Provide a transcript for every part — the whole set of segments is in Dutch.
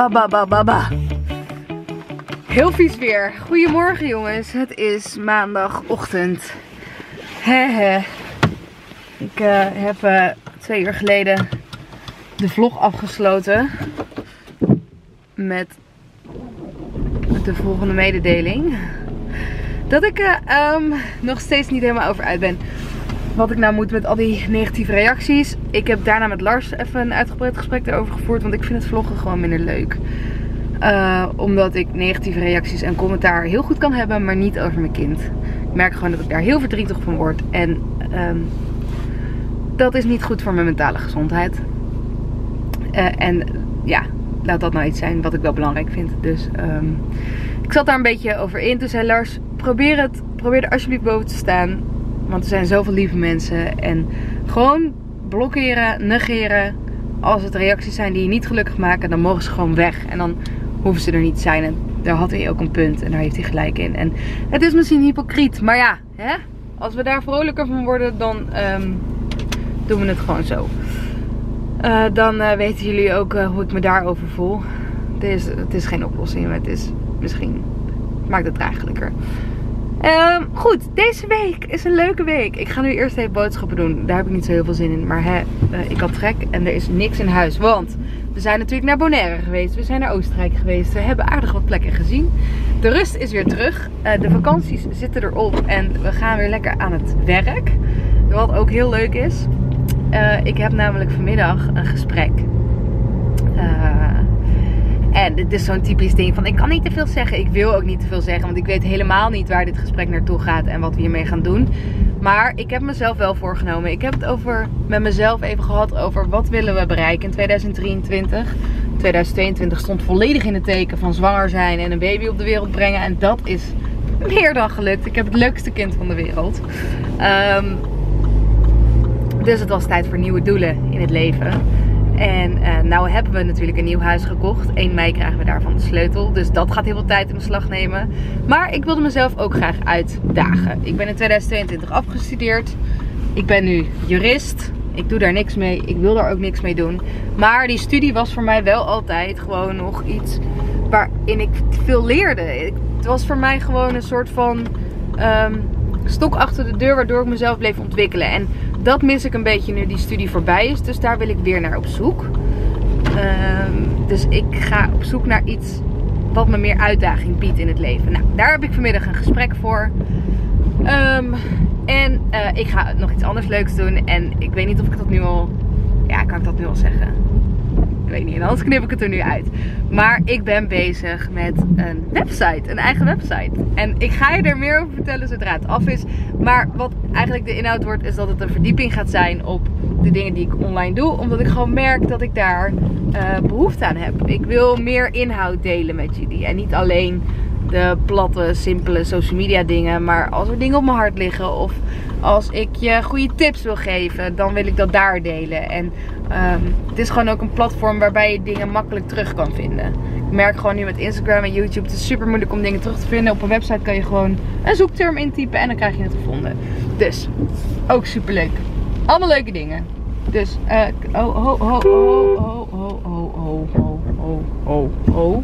Baba baba baba. Heel vies weer. Goedemorgen jongens. Het is maandagochtend. Ik uh, heb uh, twee uur geleden de vlog afgesloten. Met de volgende mededeling. Dat ik er uh, um, nog steeds niet helemaal over uit ben. Wat ik nou moet met al die negatieve reacties. Ik heb daarna met Lars even een uitgebreid gesprek erover gevoerd. Want ik vind het vloggen gewoon minder leuk. Uh, omdat ik negatieve reacties en commentaar heel goed kan hebben, maar niet over mijn kind. Ik merk gewoon dat ik daar heel verdrietig van word. En um, dat is niet goed voor mijn mentale gezondheid. Uh, en ja, laat dat nou iets zijn wat ik wel belangrijk vind. Dus um, ik zat daar een beetje over in. Toen zei Lars, probeer, het, probeer er alsjeblieft boven te staan. Want er zijn zoveel lieve mensen. En gewoon blokkeren, negeren. Als het reacties zijn die je niet gelukkig maken, dan mogen ze gewoon weg. En dan hoeven ze er niet te zijn. En daar had hij ook een punt. En daar heeft hij gelijk in. En het is misschien hypocriet. Maar ja, hè? als we daar vrolijker van worden, dan um, doen we het gewoon zo. Uh, dan uh, weten jullie ook uh, hoe ik me daarover voel. Het is, het is geen oplossing, maar het is misschien maakt het draaglijker. Um, goed, deze week is een leuke week. Ik ga nu eerst even boodschappen doen. Daar heb ik niet zo heel veel zin in. Maar hè, uh, ik had trek en er is niks in huis. Want we zijn natuurlijk naar Bonaire geweest. We zijn naar Oostenrijk geweest. We hebben aardig wat plekken gezien. De rust is weer terug. Uh, de vakanties zitten erop. En we gaan weer lekker aan het werk. Wat ook heel leuk is. Uh, ik heb namelijk vanmiddag een gesprek. En dit is zo'n typisch ding van ik kan niet te veel zeggen. Ik wil ook niet te veel zeggen. Want ik weet helemaal niet waar dit gesprek naartoe gaat en wat we hiermee gaan doen. Maar ik heb mezelf wel voorgenomen. Ik heb het over, met mezelf even gehad over wat willen we bereiken in 2023. 2022 stond volledig in het teken van zwanger zijn en een baby op de wereld brengen. En dat is meer dan gelukt. Ik heb het leukste kind van de wereld. Um, dus het was tijd voor nieuwe doelen in het leven. En uh, nou hebben we natuurlijk een nieuw huis gekocht. 1 mei krijgen we daarvan de sleutel. Dus dat gaat heel veel tijd in beslag nemen. Maar ik wilde mezelf ook graag uitdagen. Ik ben in 2022 afgestudeerd. Ik ben nu jurist. Ik doe daar niks mee. Ik wil daar ook niks mee doen. Maar die studie was voor mij wel altijd gewoon nog iets waarin ik veel leerde. Het was voor mij gewoon een soort van um, stok achter de deur waardoor ik mezelf bleef ontwikkelen. En dat mis ik een beetje nu die studie voorbij is. Dus daar wil ik weer naar op zoek. Um, dus ik ga op zoek naar iets wat me meer uitdaging biedt in het leven. Nou, daar heb ik vanmiddag een gesprek voor. Um, en uh, ik ga nog iets anders leuks doen. En ik weet niet of ik dat nu al... Ja, kan ik dat nu al zeggen? Ik weet niet, en anders knip ik het er nu uit. Maar ik ben bezig met een website, een eigen website. En ik ga je er meer over vertellen zodra het af is. Maar wat eigenlijk de inhoud wordt, is dat het een verdieping gaat zijn op de dingen die ik online doe. Omdat ik gewoon merk dat ik daar uh, behoefte aan heb. Ik wil meer inhoud delen met jullie. En niet alleen de platte, simpele social media dingen. Maar als er dingen op mijn hart liggen of als ik je goede tips wil geven, dan wil ik dat daar delen. En um, het is gewoon ook een platform waarbij je dingen makkelijk terug kan vinden. Ik merk gewoon nu met Instagram en YouTube, het is super moeilijk om dingen terug te vinden. Op een website kan je gewoon een zoekterm intypen en dan krijg je het gevonden. Dus, ook super leuk. Allemaal leuke dingen. Dus, eh, uh, oh, ho, ho, ho, ho, ho, ho, ho, ho, ho.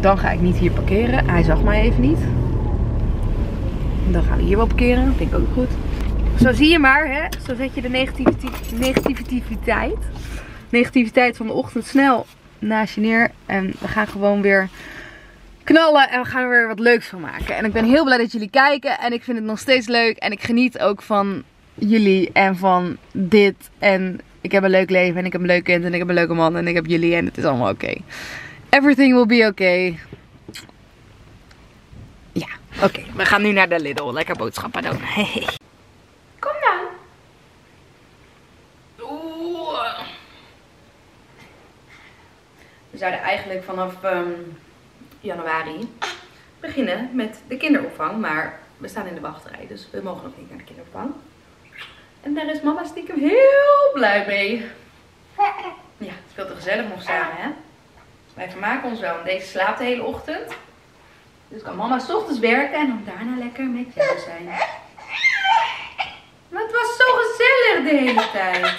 Dan ga ik niet hier parkeren. Hij zag mij even niet. Dan gaan we hier wel parkeren. Vind ik ook goed. Zo zie je maar, hè. Zo zet je de negativiteit, negativiteit van de ochtend snel naast je neer. En we gaan gewoon weer knallen en we gaan er weer wat leuks van maken. En ik ben heel blij dat jullie kijken. En ik vind het nog steeds leuk. En ik geniet ook van jullie en van dit. En ik heb een leuk leven en ik heb een leuk kind en ik heb een leuke man en ik heb jullie en het is allemaal oké. Okay. Everything will be okay. Ja, oké. We gaan nu naar de Lidl. Lekker boodschappen doen. Kom dan. Oeh. We zouden eigenlijk vanaf um, januari beginnen met de kinderopvang. Maar we staan in de wachtrij. Dus we mogen nog niet naar de kinderopvang. En daar is mama stiekem heel blij mee. Ja, het is veel te gezellig nog samen, hè? Wij vermaken ons wel. Deze slaapt de hele ochtend. Dus kan mama 's ochtends werken en dan daarna lekker met jou zijn. Maar het was zo gezellig de hele tijd.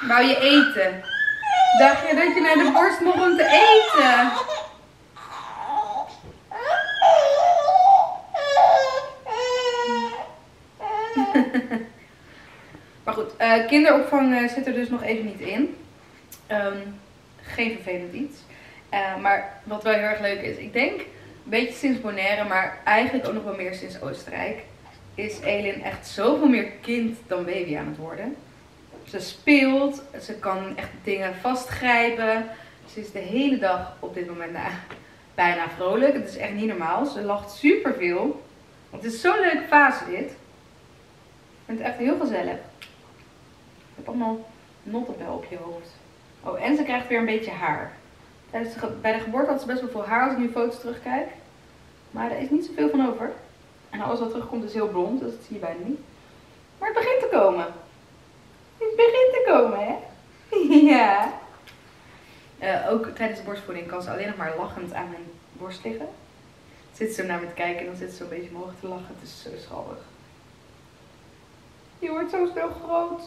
Wou je eten? Dacht je dat je naar de borst mocht om te eten? maar goed, uh, kinderopvang uh, zit er dus nog even niet in. Um, geen vervelend iets. Uh, maar wat wel heel erg leuk is, ik denk een beetje sinds Bonaire, maar eigenlijk ook nog wel meer sinds Oostenrijk, is Elin echt zoveel meer kind dan baby aan het worden. Ze speelt, ze kan echt dingen vastgrijpen. Ze is de hele dag op dit moment bijna vrolijk. Het is echt niet normaal. Ze lacht super veel. Het is zo'n leuke fase dit. Ik vind het echt heel gezellig. Je hebt allemaal nottenbel op je hoofd. Oh, en ze krijgt weer een beetje haar. Bij de geboorte had ze best wel veel haar als ik nu foto's terugkijk. Maar er is niet zoveel van over. En alles wat terugkomt is heel blond, dus dat zie je bijna niet. Maar het begint te komen. Het begint te komen, hè? ja. Uh, ook tijdens de borstvoeding kan ze alleen nog maar lachend aan mijn borst liggen. Zit ze naar me te kijken en dan zit ze zo een beetje omhoog te lachen. Het is zo schattig. Je wordt zo snel groot.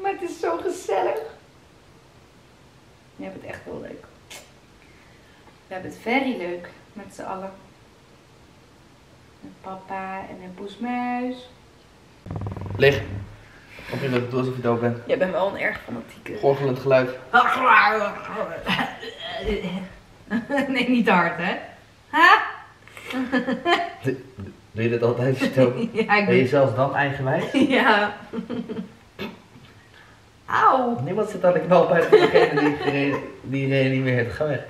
Maar het is zo gezellig. Je hebt het echt heel leuk. We hebben het very leuk met z'n allen. Met papa en met poesmuis. Lig. Op je dat doe alsof je dood bent. Jij bent wel een erg fanatieke. Gorgelend geluid. nee, niet hard hè. Ha? Doe je dat altijd zo? ja, ik Ben je zelfs dan eigenwijs? ja. Auw. Niemand zit aan de knal bij degene die, die reanimeert. Ga weg.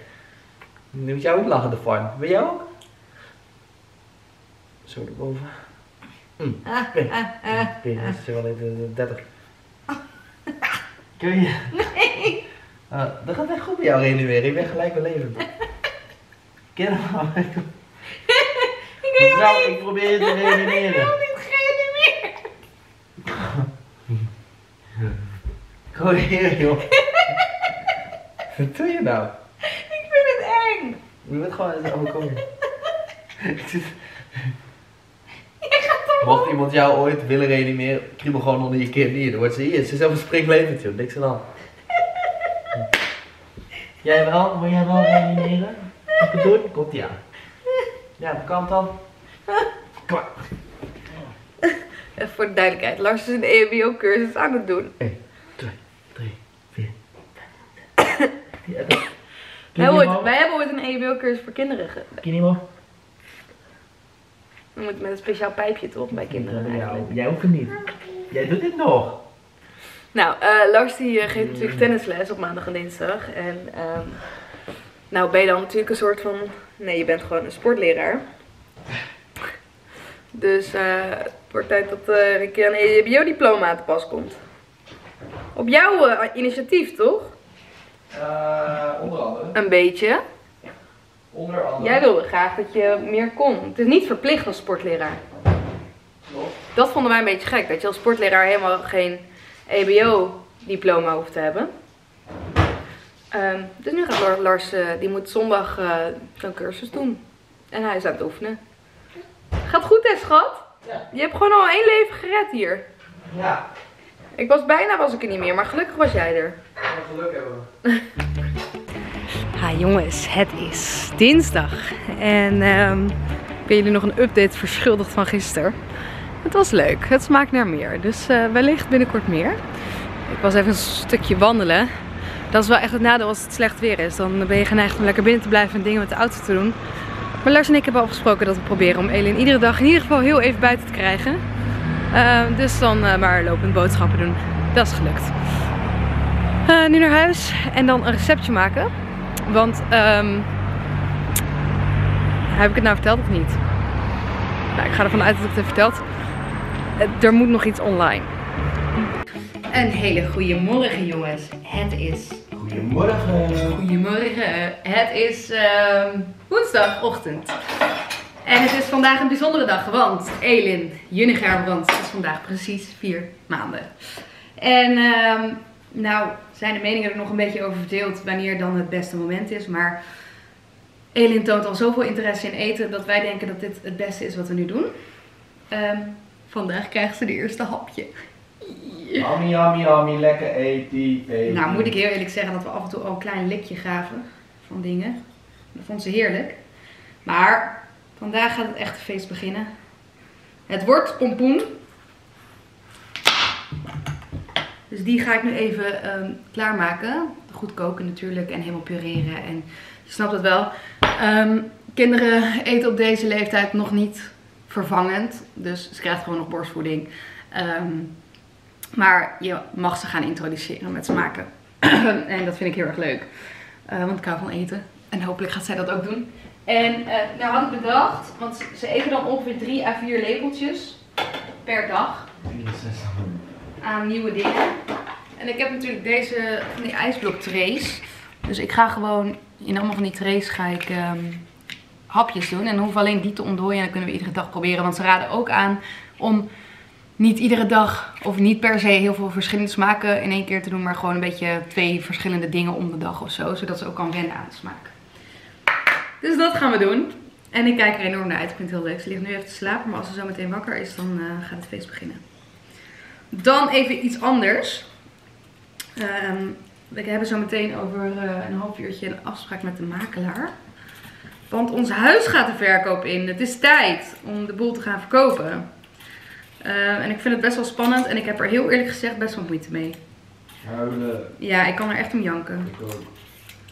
Nu moet jij ook lachen ervan. Ben jij ook? Zo erboven. Hm. Ah, ah, ah, is wel even 30. Kun je? Nee. Uh, dat gaat echt goed bij jou reanimeren. Ik ben gelijk wel levend. Ken Ik Mevrouw, ik probeer je te reanimeren. Ik wil niet gereanimeerd. Kom hier, joh. Wat doe je nou? Ik vind het eng. Je moet gewoon eens overkomen. Mocht iemand jou ooit willen reanimeren, kriebel gewoon onder je kin neer. Dan wordt ze hier. Ze is zelf een springlevend, joh. Niks aan dan. Jij wel? Wil jij wel reanimeren? Wat ik doen? Komt ie aan. Ja, de kant dan. Kom maar. Even voor de duidelijkheid. Lars is een EHBO-cursus aan het doen. 1, 2, 3, 4, 5. Ja, wij hebben ooit een EHBO-cursus voor kinderen gedaan. Kinimo? We moeten met een speciaal pijpje toch bij kinderen eigenlijk. Jij hoeft het niet. Jij doet dit nog. Nou, uh, Lars die uh, geeft natuurlijk tennisles op maandag en dinsdag. En um, nou ben je dan natuurlijk een soort van... Nee, je bent gewoon een sportleraar. Dus uh, het wordt tijd dat er een keer een EHBO-diploma te pas komt. Op jouw initiatief, toch? onder andere. Een beetje. Onder andere. Jij wilde graag dat je meer kon. Het is niet verplicht als sportleraar. Klopt. Dat vonden wij een beetje gek. Dat je als sportleraar helemaal geen EBO-diploma hoeft te hebben. Um, dus nu gaat Lars, uh, die moet zondag uh, zo'n cursus doen. En hij is aan het oefenen. Gaat goed hè schat? Ja. Je hebt gewoon al één leven gered hier. Ja. Ik was bijna was ik er niet meer, maar gelukkig was jij er. Ja, geluk hebben we. Ha jongens, het is dinsdag. En um, ik ben jullie nog een update verschuldigd van gisteren. Het was leuk, het smaakt naar meer. Dus uh, wellicht binnenkort meer. Ik was even een stukje wandelen. Dat is wel echt het nadeel als het slecht weer is. Dan ben je geneigd om lekker binnen te blijven en dingen met de auto te doen. Maar Lars en ik hebben afgesproken dat we proberen om Elin iedere dag in ieder geval heel even buiten te krijgen. Uh, dus dan uh, maar lopend boodschappen doen. Dat is gelukt. Uh, nu naar huis en dan een receptje maken. Want um, heb ik het nou verteld of niet? Nou, ik ga ervan uit dat ik het heb verteld. Er moet nog iets online. Een hele goede morgen jongens. Het is... Goedemorgen. Goedemorgen. Het is uh, woensdagochtend. En het is vandaag een bijzondere dag, want Elin Junnigerbrand is vandaag precies vier maanden. En uh, nou zijn de meningen er nog een beetje over verdeeld wanneer dan het beste moment is. Maar Elin toont al zoveel interesse in eten dat wij denken dat dit het beste is wat we nu doen. Um, vandaag krijgt ze de eerste hapje. Yummy, yummy, yummy, lekker eten, eten. Nou, moet ik heel eerlijk zeggen dat we af en toe al een klein likje gaven van dingen. Dat vond ze heerlijk. Maar vandaag gaat het echte feest beginnen. Het wordt pompoen. Dus die ga ik nu even ehm, klaarmaken. Goed koken natuurlijk en helemaal pureren. En je snapt het wel. Ehm, kinderen eten op deze leeftijd nog niet vervangend. Dus ze krijgt gewoon nog borstvoeding. Ehm, maar je mag ze gaan introduceren met smaken. en dat vind ik heel erg leuk. Eh, want ik hou van eten. En hopelijk gaat zij dat ook doen. En eh nou had ik bedacht, want ze- eten dan ongeveer 3 à 4 lepeltjes per dag aan nieuwe dingen. En ik heb natuurlijk deze van die ijsblok trays. Dus ik ga gewoon in allemaal van die trays ga ik ehm, hapjes doen. En hoef alleen die te ontdooien en dan kunnen we iedere dag proberen. Want ze raden ook aan om niet iedere dag of niet per se heel veel verschillende smaken in één keer te doen. Maar gewoon een beetje twee verschillende dingen om de dag of zo. Zodat ze ook kan wennen aan de smaak. Dus dat gaan we doen. En ik kijk er enorm naar uit. Ik vind het heel leuk. Ze ligt nu even te slapen. Maar als ze zo meteen wakker is, dan eh, gaat het feest beginnen. Dan even iets anders. Ehm, we hebben zo meteen over eh, een half uurtje een afspraak met de makelaar. Want ons huis gaat de verkoop in. Het is tijd om de boel te gaan verkopen. Eh, en ik vind het best wel spannend. En ik heb er heel eerlijk gezegd best wel moeite mee. Huilen, Ja, ik kan er echt om janken. ik ook.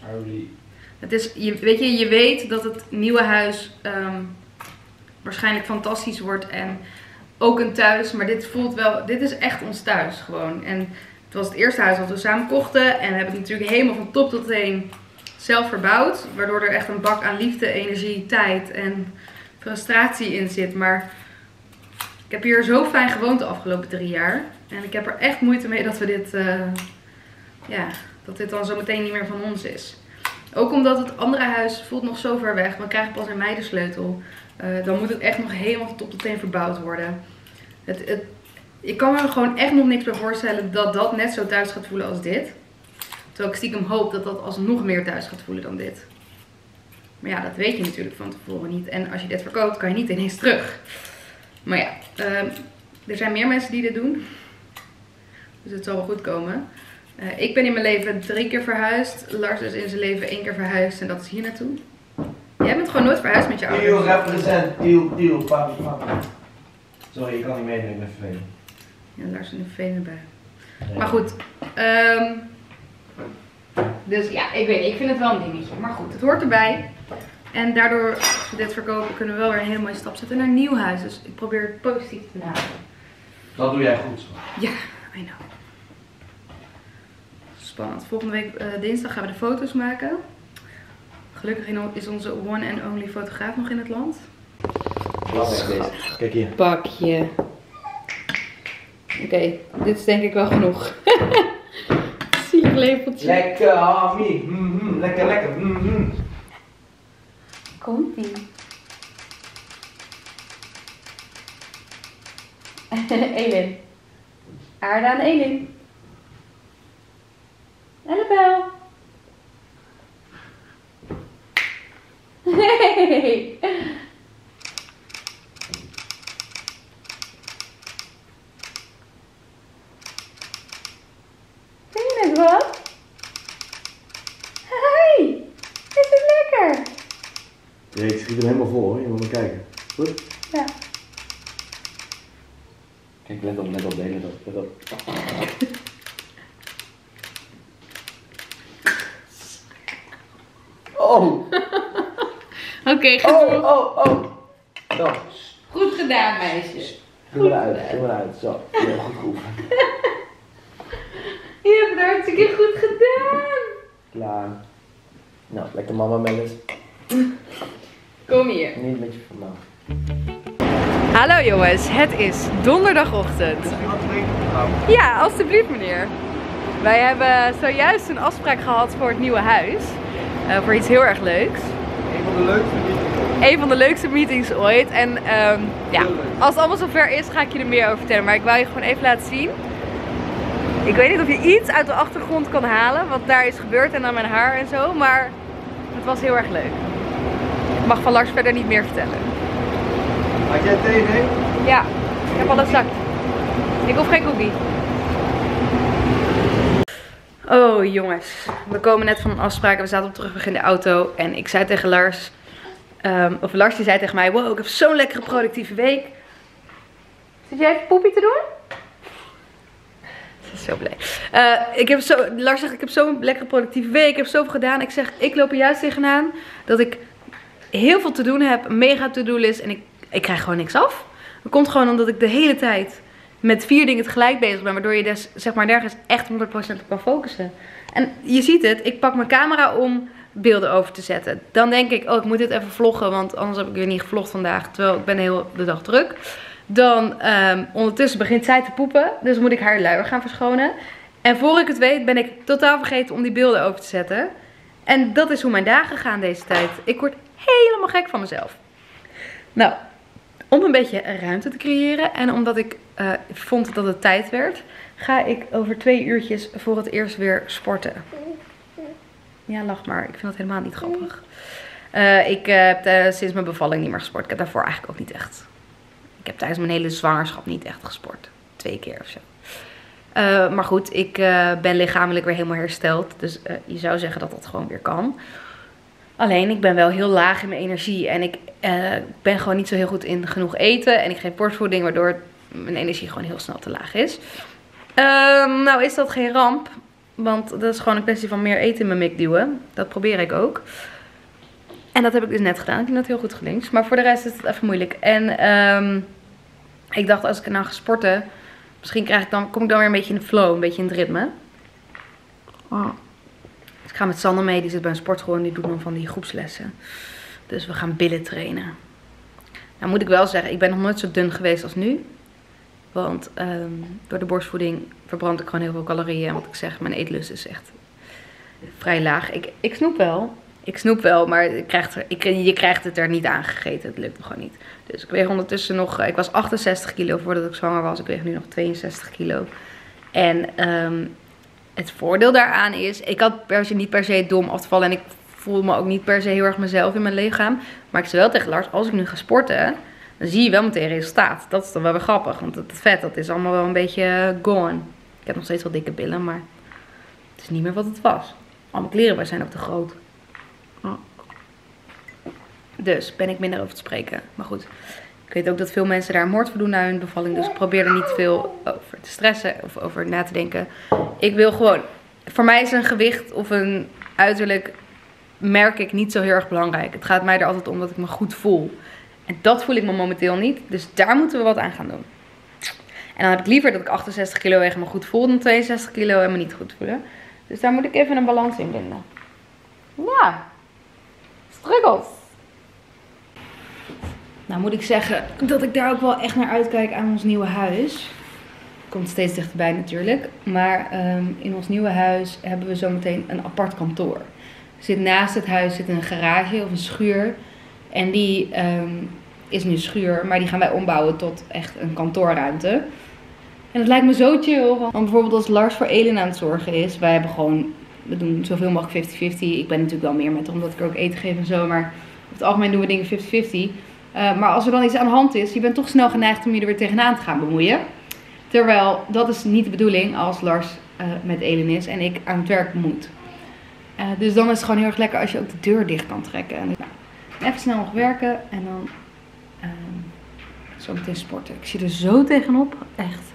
Huilie. Het is, je, weet je, je weet dat het nieuwe huis ehm, waarschijnlijk fantastisch wordt en ook een thuis. Maar dit voelt wel, dit is echt ons thuis gewoon. En het was het eerste huis wat we samen kochten. En hebben het natuurlijk helemaal van top tot teen zelf verbouwd. Waardoor er echt een bak aan liefde, energie, tijd en frustratie in zit. Maar ik heb hier zo fijn gewoond de afgelopen drie jaar. En ik heb er echt moeite mee dat we dit, eh, ja, dat dit dan zo meteen niet meer van ons is. Ook omdat het andere huis voelt nog zo ver weg. We krijgen pas een mei de sleutel. Eh, dan moet het echt nog helemaal top tot teen verbouwd worden. Het, het, ik kan me er gewoon echt nog niks bij voorstellen dat dat net zo thuis gaat voelen als dit. Terwijl ik stiekem hoop dat dat alsnog meer thuis gaat voelen dan dit. Maar ja, dat weet je natuurlijk van tevoren niet. En als je dit verkoopt, kan je niet ineens terug. Maar ja, ehm, er zijn meer mensen die dit doen. Dus het zal wel goed komen. Eh, ik ben in mijn leven drie keer verhuisd. Lars is in zijn leven één keer verhuisd en dat is hier naartoe. Jij bent gewoon nooit verhuisd met je Deal ouders. represent, deal, deal, papi, papi. Sorry, ik kan niet meedoen, ik ben vervelend. Ja, Lars in een vervelende bui. Maar goed. ehm, dus ja, ik weet. Ik vind het wel een dingetje. Maar goed, het hoort erbij. En daardoor, als we dit verkopen, kunnen we wel weer een hele mooie stap zetten naar een nieuw huis. Dus ik probeer het positief te benaderen. Dat doe jij goed, zo. Ja, I know. Spannend. Volgende week eh, dinsdag gaan we de foto's maken. Gelukkig is onze one and only fotograaf nog in het land. Belangrijk deze. Kijk hier. Pakje. Oké, dit is denk ik wel genoeg. Zielig lepeltje. Lekker, Hami. Mhm, lekker, lekker. mhm. Komt ie. Elin. Aarde aan Elin. Annabel. Hey. Vind je het wat? Hey, is het lekker? Ja, ik schiet hem helemaal vol hoor, je moet maar kijken. Goed? Ja. Kijk, let op, let op, let op, let op. Oh, Oké, goed, oh, oh, oh. Zo, goed gedaan, meisje. doe maar uit, doe maar uit. Zo, je hebt goed geoefend. Je hebt het hartstikke goed gedaan. Klaar. Nou, lekker mama mellis. Kom hier. Niet met je vermaak. Hallo jongens, het is donderdagochtend. Ja, alstublieft meneer. Wij hebben zojuist een afspraak gehad voor het nieuwe huis. Eh, voor iets heel erg leuks. Een van de leukste meetings. Een van de leukste meetings ooit. En ehm, ja, als het allemaal zover is, ga ik je er meer over vertellen. Maar ik wil je gewoon even laten zien. Ik weet niet of je iets uit de achtergrond kan halen, wat daar is gebeurd en aan mijn haar en zo. Maar het was heel erg leuk. Ik mag van Lars verder niet meer vertellen. Had jij thee? Ja, ik heb alles zak. Ik hoef geen cookie. Oh jongens, we komen net van een afspraak en we zaten op terugweg in de auto. En ik zei tegen Lars, ehm, of Lars die zei tegen mij, wow ik heb zo'n lekkere productieve week. Zit jij even poepie te doen? Is zo blij. Eh, ik heb zo, Lars zegt, ik heb zo'n lekkere productieve week, ik heb zoveel gedaan. Ik zeg, ik loop er juist tegenaan dat ik heel veel te doen heb, mega to-do list en ik, ik krijg gewoon niks af. Dat komt gewoon omdat ik de hele tijd met vier dingen tegelijk bezig ben, waardoor je dus zeg maar nergens echt 100% op kan focussen. En je ziet het, ik pak mijn camera om beelden over te zetten. Dan denk ik, oh ik moet dit even vloggen, want anders heb ik weer niet gevlogd vandaag, terwijl ik ben heel de dag druk. Dan ehm, ondertussen begint zij te poepen, dus moet ik haar luier gaan verschonen. En voor ik het weet ben ik totaal vergeten om die beelden over te zetten. En dat is hoe mijn dagen gaan deze tijd. Ik word helemaal gek van mezelf. Nou, om een beetje ruimte te creëren en omdat ik uh, vond dat het tijd werd, ga ik over twee uurtjes voor het eerst weer sporten. Ja, lach maar. Ik vind dat helemaal niet grappig. Uh, ik uh, heb sinds mijn bevalling niet meer gesport. Ik heb daarvoor eigenlijk ook niet echt. Ik heb tijdens mijn hele zwangerschap niet echt gesport. Twee keer of zo. maar goed, ik ben lichamelijk weer helemaal hersteld. Dus je zou zeggen dat dat gewoon weer kan. Alleen ik ben wel heel laag in mijn energie. En ik ben gewoon niet zo heel goed in genoeg eten. En ik geef borstvoeding, waardoor mijn energie gewoon heel snel te laag is. Um, nou is dat geen ramp. Want dat is gewoon een kwestie van meer eten in mijn mik duwen. Dat probeer ik ook. En dat heb ik dus net gedaan. Ik heb dat heel goed gelinkt. Maar voor de rest is het even moeilijk. En um, ik dacht als ik nou ga sporten. Misschien krijg ik dan, kom ik dan weer een beetje in de flow. Een beetje in het ritme. Oh. Dus ik ga met Sanne mee. Die zit bij een sportschool en die doet dan van die groepslessen. Dus we gaan billen trainen. Nou moet ik wel zeggen, ik ben nog nooit zo dun geweest als nu. Want um, door de borstvoeding verbrand ik gewoon heel veel calorieën. Wat ik zeg, mijn eetlust is echt vrij laag. Ik, ik snoep wel. Ik snoep wel, maar je krijgt, er, ik, je krijgt het er niet aangegeten. Het lukt me gewoon niet. Dus ik weeg ondertussen nog... Ik was 68 kilo voordat ik zwanger was. Ik weeg nu nog 62 kilo. En um, het voordeel daaraan is... Ik had per se niet per se dom af te vallen. En ik voel me ook niet per se heel erg mezelf in mijn lichaam. Maar ik zei wel tegen Lars, als ik nu ga sporten dan zie je wel meteen resultaat. Dat is dan wel weer grappig, want het vet dat is allemaal wel een beetje gone. Ik heb nog steeds wel dikke billen, maar het is niet meer wat het was. Al mijn kleren zijn ook te groot. Dus ben ik minder over te spreken. Maar goed, ik weet ook dat veel mensen daar moord voor doen na hun bevalling. Dus ik probeer er niet veel over te stressen of over na te denken. Ik wil gewoon, voor mij is een gewicht of een uiterlijk merk ik niet zo heel erg belangrijk. Het gaat mij er altijd om dat ik me goed voel. En dat voel ik me momenteel niet. Dus daar moeten we wat aan gaan doen. En dan heb ik liever dat ik 68 kilo weeg en me goed voel dan 62 kilo en me niet goed voelen. Dus daar moet ik even een balans in vinden. Ja, struggles. Nou moet ik zeggen dat ik daar ook wel echt naar uitkijk aan ons nieuwe huis. Komt steeds dichterbij natuurlijk. Maar um, in ons nieuwe huis hebben we zometeen een apart kantoor. Zit naast het huis zit een garage of een schuur. En die um, is nu schuur, maar die gaan wij ombouwen tot echt een kantoorruimte. En het lijkt me zo chill. Want bijvoorbeeld als Lars voor Elin aan het zorgen is. Wij hebben gewoon, we doen zoveel mogelijk 50-50. Ik ben natuurlijk wel meer met omdat ik ook eten geef en zo. Maar over het algemeen doen we dingen 50-50. Uh, eh, maar als er dan iets aan de hand is, je bent toch snel geneigd om je er weer tegenaan te gaan bemoeien. Terwijl dat is niet de bedoeling als Lars uh, met Elin is en ik aan het werk moet. Uh, dus dan is het gewoon heel erg lekker als je ook de deur dicht kan trekken. En, even snel nog werken en dan um, zo meteen sporten. Ik zie er zo tegenop. Echt.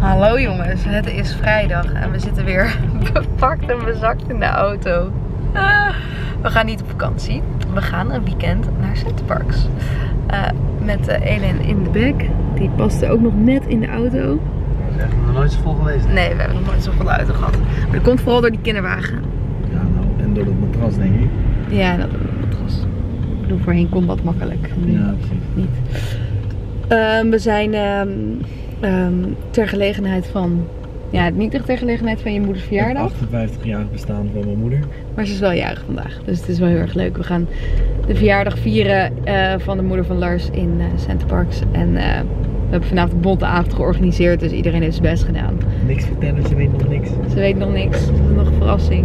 Hallo jongens, het is vrijdag en we zitten weer bepakt en bezakt in de auto. We gaan niet op vakantie. We gaan een weekend naar Centerparks. Uh, met uh, Elin in de bek. Die paste ook nog net in de auto. We zijn nog nooit zo vol geweest. Nee, we hebben nog nooit zoveel auto gehad. Maar dat komt vooral door die kinderwagen. Door het matras denk ik. Ja, dat bedoel, voorheen kon dat makkelijk. Nu ja, precies. Niet. Um, we zijn um, um, ter gelegenheid van, ja, niet echt ter gelegenheid van je moeders verjaardag. 58-jarig bestaan van mijn moeder. Maar ze is wel jarig vandaag, dus het is wel heel erg leuk. We gaan de verjaardag vieren uh, van de moeder van Lars in uh, Center Parks. En uh, we hebben vanavond een bonte avond georganiseerd, dus iedereen heeft zijn best gedaan. Niks vertellen, ze weet nog niks. Ze weet nog niks, dat is nog een verrassing.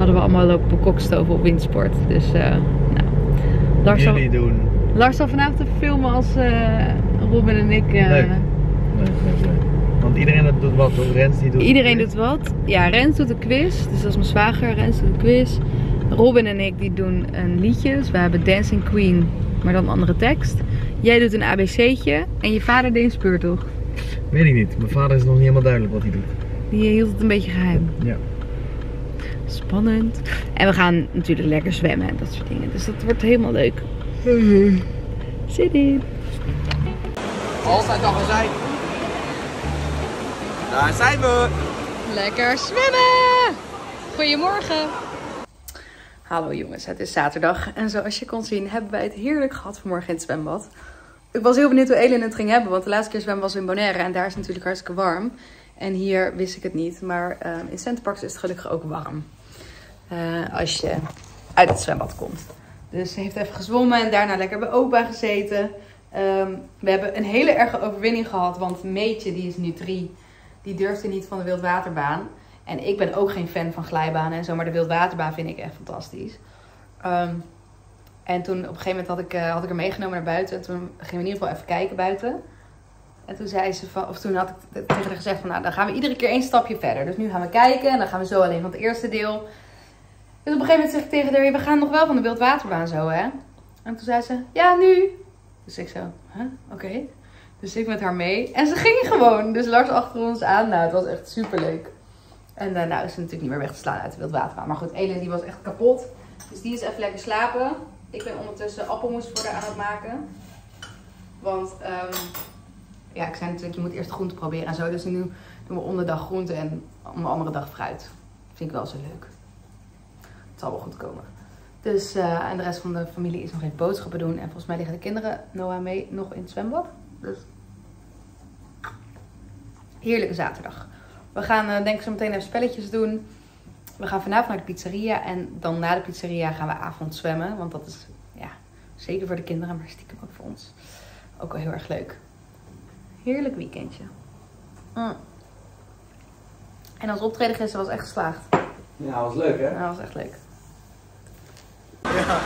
Hadden we allemaal lopen kokstoven op windsport, dus nou. Lars zal, doen. Lars zal vanavond even filmen als uh, Robin en ik. Uh, leuk. Leuk, leuk, leuk. Want iedereen doet wat, toch? Rens die doet Iedereen doet wat. Ja, Rens doet een quiz. Dus dat is mijn zwager. Rens doet een quiz. Robin en ik die doen een liedje. Dus we hebben Dancing Queen, maar dan een andere tekst. Jij doet een ABC'tje. En je vader deed een speurtocht. Weet ik niet. Mijn vader is nog niet helemaal duidelijk wat hij doet. Die hield het een beetje geheim. Ja. Spannend. En we gaan natuurlijk lekker zwemmen en dat soort dingen. Dus dat wordt helemaal leuk. Zit in. Altijd al zijn. Daar zijn we. Lekker zwemmen! Goedemorgen! Hallo jongens, het is zaterdag en zoals je kon zien hebben wij het heerlijk gehad vanmorgen in het zwembad. Ik was heel benieuwd hoe Elin het ging hebben, want de laatste keer zwemmen was in Bonaire en daar is het natuurlijk hartstikke warm. En hier wist ik het niet, maar uh, in Centerparks is het gelukkig ook warm. Uh, als je uit het zwembad komt. Dus ze heeft even gezwommen en daarna lekker bij opa gezeten. Um, we hebben een hele erge overwinning gehad, want Meetje, die is nu drie, die durfde niet van de wildwaterbaan. En ik ben ook geen fan van glijbanen en zo, maar de wildwaterbaan vind ik echt fantastisch. Um, en toen op een gegeven moment had ik, uh, had ik haar meegenomen naar buiten. En toen gingen we in ieder geval even kijken buiten. En toen zei ze van, of toen had ik tegen haar gezegd van, nou dan gaan we iedere keer één stapje verder. Dus nu gaan we kijken en dan gaan we zo alleen van het eerste deel. Dus op een gegeven moment zeg ik tegen haar, we gaan nog wel van de wildwaterbaan zo hè. En toen zei ze, ja nu. Dus ik zo, huh? oké. Dus ik met haar mee. En ze ging gewoon. Dus Lars achter ons aan. Nou, het was echt super leuk. En daarna uh, is ze natuurlijk niet meer weg te slaan uit de wildwaterbaan. Maar goed, Elin die was echt kapot. Dus die is even lekker slapen. Ik ben ondertussen appelmoes voor haar aan het maken. Want um, ja, ik zei natuurlijk, je moet eerst groente proberen en zo. Dus nu doen we onderdag groente en om de andere dag fruit. Vind ik wel zo leuk. Zal wel goed komen. Dus, uh, en de rest van de familie is nog even boodschappen doen. En volgens mij liggen de kinderen Noah mee nog in het zwembad. Dus heerlijke zaterdag. We gaan uh, denk ik zo meteen even spelletjes doen. We gaan vanavond naar de pizzeria. En dan na de pizzeria gaan we avond zwemmen. Want dat is ja, zeker voor de kinderen, maar stiekem ook voor ons. Ook wel heel erg leuk. Heerlijk weekendje. Mm. En ons optreden gisteren was echt geslaagd. Ja, dat was leuk hè? Ja, was echt leuk. Ja.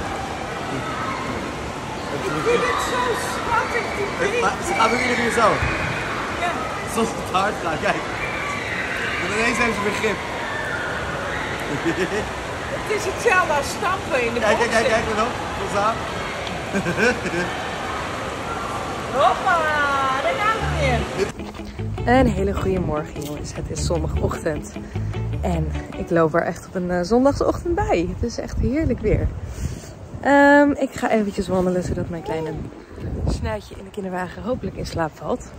Ik vind het zo schattig, die. Maar ze gaat ook iedere keer zo. Ja. Zoals het hard gaat, kijk. En ineens heeft ze begrip. Het is hetzelfde als stampen in de Kijk, kijk, kijk, kijk nog. Kom aan. Hoppa, daar gaan we weer. Een hele goede morgen jongens. Het is zondagochtend. En ik loop er echt op een uh, zondagsochtend bij. Het is echt heerlijk weer. Um, ik ga eventjes wandelen zodat mijn kleine snuitje in de kinderwagen hopelijk in slaap valt.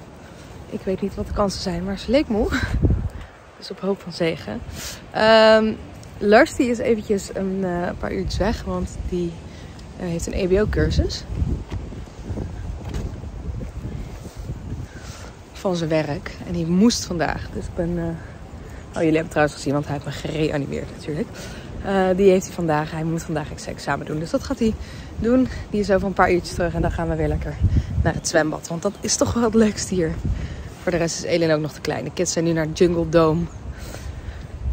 Ik weet niet wat de kansen zijn, maar ze leek moe. Dus op hoop van zegen. Um, Lars die is eventjes een uh, paar uurtjes weg, want die uh, heeft een EBO-cursus. Van zijn werk. En die moest vandaag. Dus ik ben... Uh... Oh, jullie hebben trouwens gezien, want hij heeft me gereanimeerd natuurlijk. Uh, die heeft hij vandaag. Hij moet vandaag examen doen. Dus dat gaat hij doen. Die is over een paar uurtjes terug. En dan gaan we weer lekker naar het zwembad. Want dat is toch wel het leukste hier. Voor de rest is Elin ook nog te klein. De kids zijn nu naar Jungle Dome.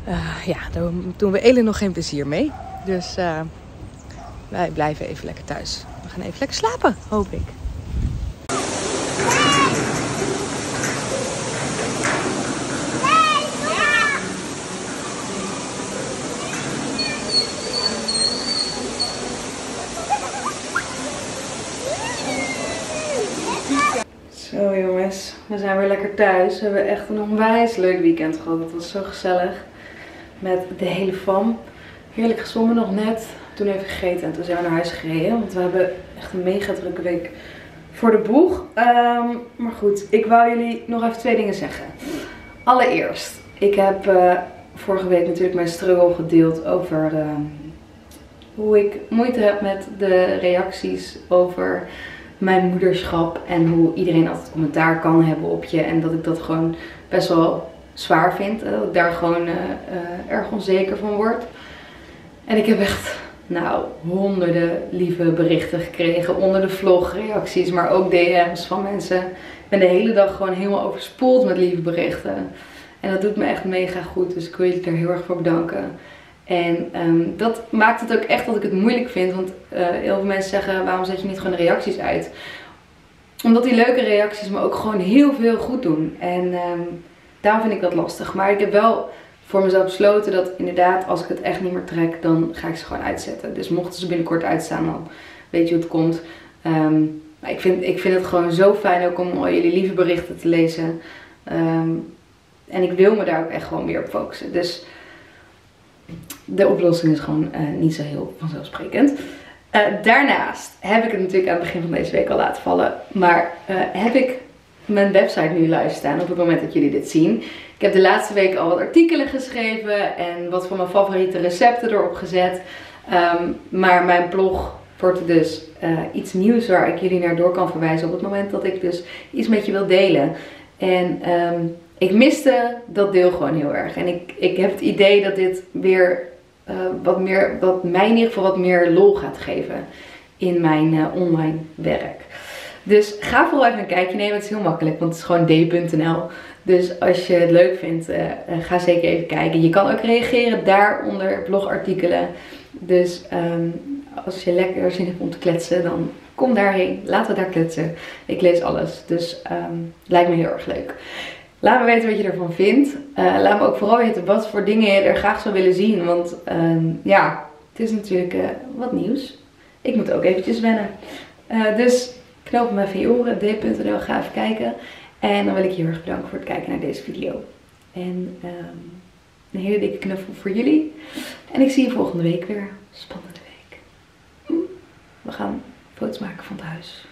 Uh, ja, daar doen we Elin nog geen plezier mee. Dus wij blijven even lekker thuis. We gaan even lekker slapen, hoop ik. Zo jongens, we zijn weer lekker thuis. We hebben echt een onwijs leuk weekend gehad. Het was zo gezellig. Met de hele fam. Heerlijk gezongen nog net. Toen even gegeten en toen zijn we naar huis gereden. Want we hebben echt een mega drukke week voor de boeg. Um, maar goed, ik wou jullie nog even twee dingen zeggen. Allereerst, ik heb uh, vorige week natuurlijk mijn struggle gedeeld over uh, hoe ik moeite heb met de reacties over mijn moederschap en hoe iedereen altijd commentaar kan hebben op je. En dat ik dat gewoon best wel zwaar vind. Dat ik daar gewoon uh, uh, erg onzeker van word. En ik heb echt, nou, honderden lieve berichten gekregen onder de vlog, reacties, maar ook DM's van mensen. Ik ben de hele dag gewoon helemaal overspoeld met lieve berichten. En dat doet me echt mega goed, dus ik wil jullie daar heel erg voor bedanken. En um, dat maakt het ook echt dat ik het moeilijk vind. Want uh, heel veel mensen zeggen, waarom zet je niet gewoon de reacties uit? Omdat die leuke reacties me ook gewoon heel veel goed doen. En um, daarom vind ik dat lastig. Maar ik heb wel voor mezelf besloten dat inderdaad, als ik het echt niet meer trek, dan ga ik ze gewoon uitzetten. Dus mochten ze binnenkort uitstaan, dan weet je hoe het komt. Ehm, maar ik vind, ik vind het gewoon zo fijn ook om al jullie lieve berichten te lezen. Ehm, en ik wil me daar ook echt gewoon meer op focussen. Dus de oplossing is gewoon eh, niet zo heel vanzelfsprekend. Eh, daarnaast heb ik het natuurlijk aan het begin van deze week al laten vallen. Maar eh, heb ik mijn website nu live staan op het moment dat jullie dit zien. Ik heb de laatste week al wat artikelen geschreven en wat van mijn favoriete recepten erop gezet. Ehm, maar mijn blog wordt dus iets nieuws waar ik jullie naar door kan verwijzen op het moment dat ik dus iets met je wil delen. En ehm, ik miste dat deel gewoon heel erg. En ik, ik heb het idee dat dit weer uh, wat, meer, wat mij in ieder geval wat meer lol gaat geven in mijn uh, online werk. Dus ga vooral even een kijkje nemen. Het is heel makkelijk, want het is gewoon d.nl. Dus als je het leuk vindt, uh, ga zeker even kijken. Je kan ook reageren daaronder blogartikelen. Dus um, als je lekker zin hebt om te kletsen, dan kom daarheen. Laten we daar kletsen. Ik lees alles. Dus um, lijkt me heel erg leuk. Laat me weten wat je ervan vindt. Uh, laat me ook vooral weten wat voor dingen je er graag zou willen zien. Want uh, ja, het is natuurlijk uh, wat nieuws. Ik moet ook eventjes wennen. dus knoop hem even je oren. d.nl, ga even kijken. En dan wil ik je heel erg bedanken voor het kijken naar deze video. En um, een hele dikke knuffel voor jullie. En ik zie je volgende week weer. Spannende week. We gaan foto's maken van het huis.